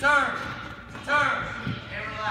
turn.